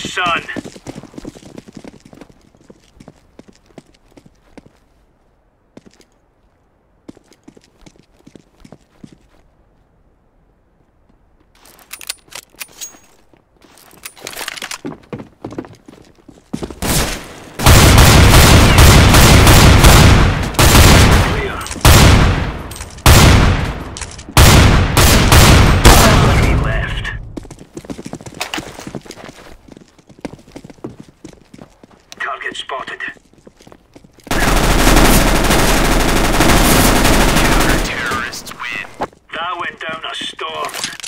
son. Target spotted. Counter-terrorists win. That went down a storm.